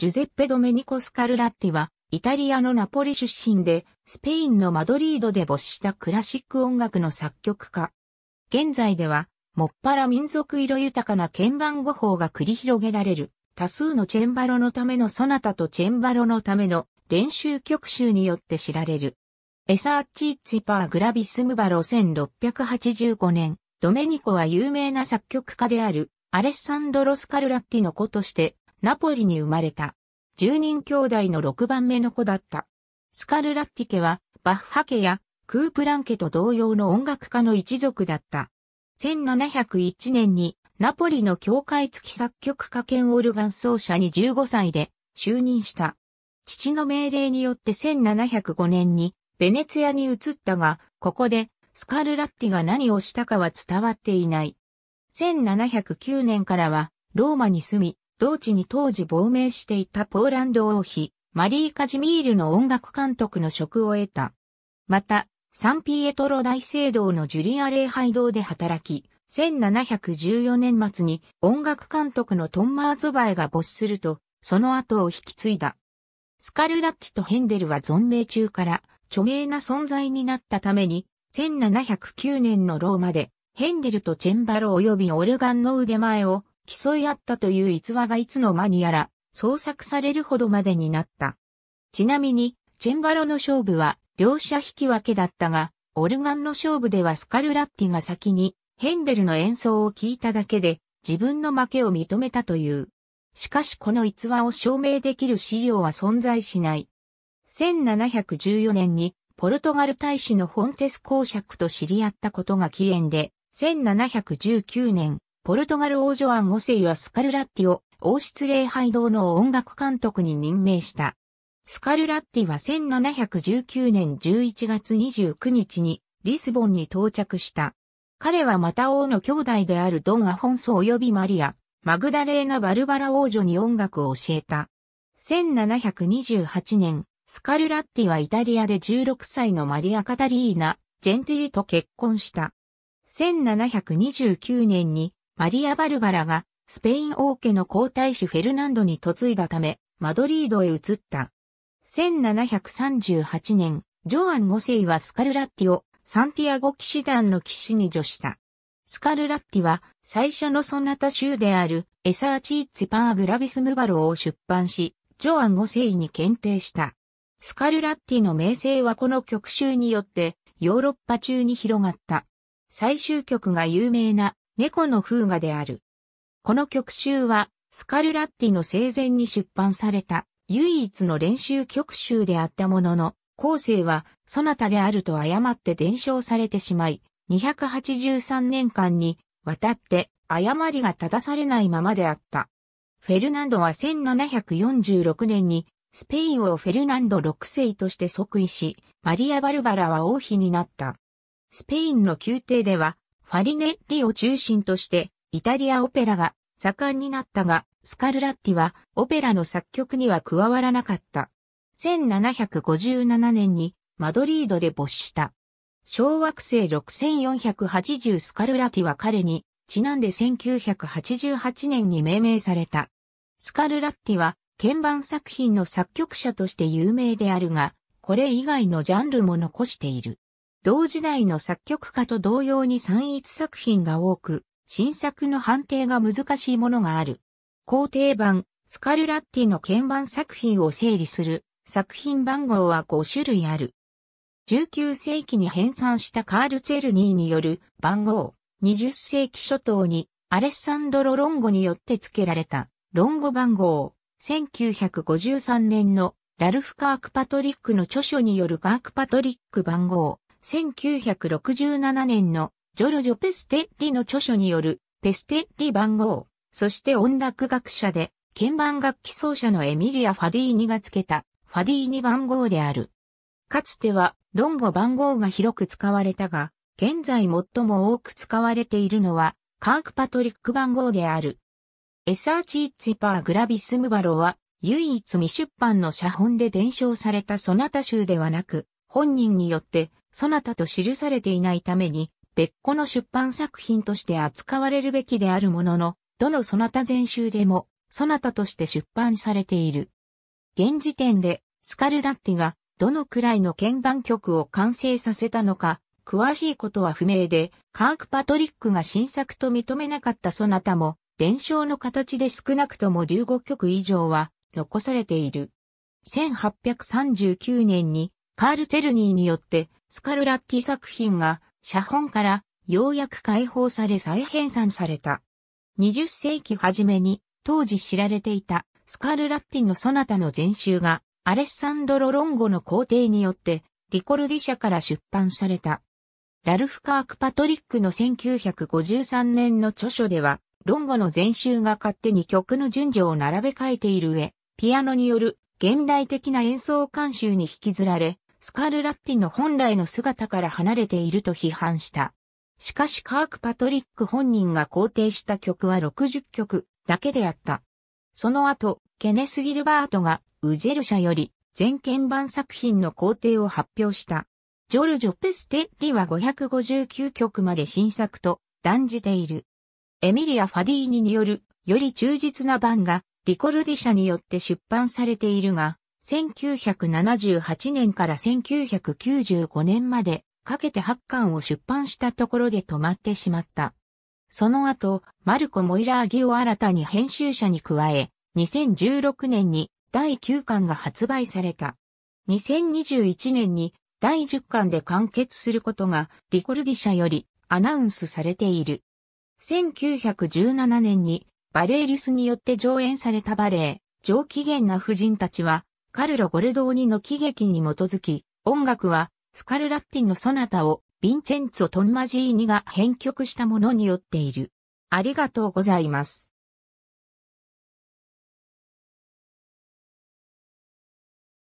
ジュゼッペ・ドメニコ・スカルラッティは、イタリアのナポリ出身で、スペインのマドリードで没したクラシック音楽の作曲家。現在では、もっぱら民族色豊かな鍵盤語法が繰り広げられる、多数のチェンバロのためのソナタとチェンバロのための練習曲集によって知られる。エサーチーツィパーグラビスムバロ1685年、ドメニコは有名な作曲家であるアレッサンドロ・スカルラッティの子としてナポリに生まれた。十人兄弟の6番目の子だった。スカルラッティ家は、バッハ家やクープラン家と同様の音楽家の一族だった。1701年にナポリの教会付き作曲家兼オルガン奏者に15歳で就任した。父の命令によって1705年にベネツィアに移ったが、ここでスカルラッティが何をしたかは伝わっていない。1709年からはローマに住み、同地に当時亡命していたポーランド王妃、マリー・カジミールの音楽監督の職を得た。また、サンピエトロ大聖堂のジュリア礼拝堂で働き、1714年末に音楽監督のトンマーゾバエが没すると、その後を引き継いだ。スカルラッティとヘンデルは存命中から著名な存在になったために、1709年のローマで、ヘンデルとチェンバロ及びオルガンの腕前を競い合ったという逸話がいつの間にやら創作されるほどまでになった。ちなみに、チェンバロの勝負は両者引き分けだったが、オルガンの勝負ではスカルラッティが先にヘンデルの演奏を聞いただけで自分の負けを認めたという。しかしこの逸話を証明できる資料は存在しない。1714年にポルトガル大使のフォンテス公爵と知り合ったことが起源で、1719年、ポルトガル王女アン・オセイはスカルラッティを王室礼拝堂の音楽監督に任命した。スカルラッティは1719年11月29日にリスボンに到着した。彼はまた王の兄弟であるドン・アフォンソ及びマリア、マグダレーナ・バルバラ王女に音楽を教えた。1728年、スカルラッティはイタリアで16歳のマリア・カタリーナ、ジェンティリと結婚した。1729年にマリア・バルバラがスペイン王家の皇太子フェルナンドに嫁いだため、マドリードへ移った。1738年、ジョアン5世はスカルラッティをサンティアゴ騎士団の騎士に除した。スカルラッティは最初のソナタ集であるエサーチーツパーグラビスムバロを出版し、ジョアン5世に検定した。スカルラッティの名声はこの曲集によってヨーロッパ中に広がった。最終曲が有名な猫の風画である。この曲集は、スカルラッティの生前に出版された唯一の練習曲集であったものの、後世はそなたであると誤って伝承されてしまい、283年間にわたって誤りが正されないままであった。フェルナンドは1746年にスペイン王フェルナンド6世として即位し、マリア・バルバラは王妃になった。スペインの宮廷ではファリネッリを中心としてイタリアオペラが盛んになったが、スカルラッティはオペラの作曲には加わらなかった。1757年にマドリードで没した。小惑星6480スカルラティは彼にちなんで1988年に命名された。スカルラッティは鍵盤作品の作曲者として有名であるが、これ以外のジャンルも残している。同時代の作曲家と同様に散逸作品が多く、新作の判定が難しいものがある。高定版、スカルラッティの鍵盤作品を整理する作品番号は5種類ある。19世紀に編纂したカール・ツェルニーによる番号、20世紀初頭にアレッサンドロ・ロンゴによって付けられたロンゴ番号、1953年のラルフ・カーク・パトリックの著書によるカーク・パトリック番号、1967年のジョルジョ・ペステッリの著書によるペステッリ番号、そして音楽学者で鍵盤楽器奏者のエミリア・ファディーニが付けたファディーニ番号である。かつてはロンゴ番号が広く使われたが、現在最も多く使われているのはカーク・パトリック番号である。エサーチーツィパー・グラビスムバロは唯一未出版の写本で伝承されたソナタ集ではなく、本人によってそなたと記されていないために、別個の出版作品として扱われるべきであるものの、どのそなた全集でも、ソナタとして出版されている。現時点でスカルラッティがどのくらいの鍵盤曲を完成させたのか、詳しいことは不明で、カーク・パトリックが新作と認めなかったソナタも、伝承の形で少なくとも15曲以上は残されている。1839年にカール・テルニーによってスカルラッティ作品が写本からようやく解放され再編纂された。20世紀初めに当時知られていたスカルラッティのソナタの全集がアレッサンドロ・ロンゴの皇帝によってリコルディ社から出版された。ラルフ・カーク・パトリックの1953年の著書では、ロンゴの全集が勝手に曲の順序を並べ替えている上、ピアノによる現代的な演奏監修に引きずられ、スカルラッティの本来の姿から離れていると批判した。しかしカーク・パトリック本人が肯定した曲は60曲だけであった。その後、ケネス・ギルバートがウジェル社より全鍵盤作品の肯定を発表した。ジョルジョ・ペステッリは559曲まで新作と断じている。エミリア・ファディーニによるより忠実な版がリコルディ社によって出版されているが、1978年から1995年までかけて8巻を出版したところで止まってしまった。その後、マルコ・モイラーギを新たに編集者に加え、2016年に第9巻が発売された。2021年に第10巻で完結することがリコルディ社よりアナウンスされている。1917年にバレーリスによって上演されたバレエ、上機嫌な婦人たちは、カルロ・ゴルドーニの喜劇に基づき、音楽はスカルラッティのソナタをヴィンチェンツォ・トンマジーニが編曲したものによっている。ありがとうございます。